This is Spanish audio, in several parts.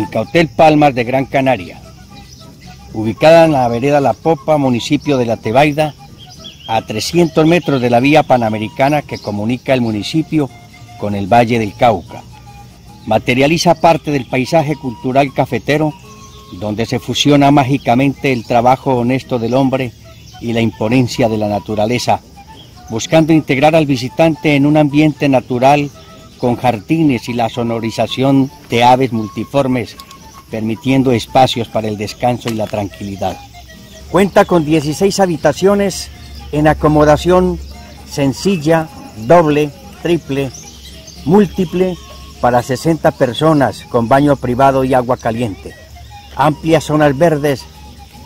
Finca Hotel Palmas de Gran Canaria, ubicada en la vereda La Popa, municipio de La Tebaida, a 300 metros de la vía panamericana que comunica el municipio con el Valle del Cauca. Materializa parte del paisaje cultural cafetero, donde se fusiona mágicamente el trabajo honesto del hombre y la imponencia de la naturaleza, buscando integrar al visitante en un ambiente natural con jardines y la sonorización de aves multiformes, permitiendo espacios para el descanso y la tranquilidad. Cuenta con 16 habitaciones en acomodación sencilla, doble, triple, múltiple para 60 personas con baño privado y agua caliente. Amplias zonas verdes,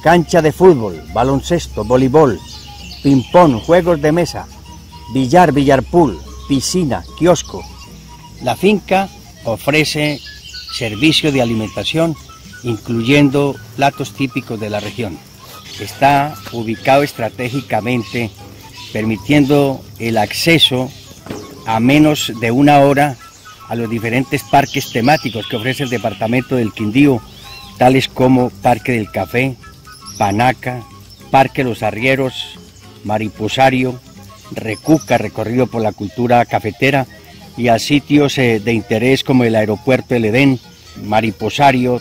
cancha de fútbol, baloncesto, voleibol, ping-pong, juegos de mesa, billar, billar pool, piscina, kiosco, la finca ofrece servicio de alimentación, incluyendo platos típicos de la región. Está ubicado estratégicamente, permitiendo el acceso a menos de una hora a los diferentes parques temáticos que ofrece el departamento del Quindío, tales como Parque del Café, Panaca, Parque Los Arrieros, Mariposario, Recuca, recorrido por la cultura cafetera, y a sitios eh, de interés como el aeropuerto El Edén, Mariposario,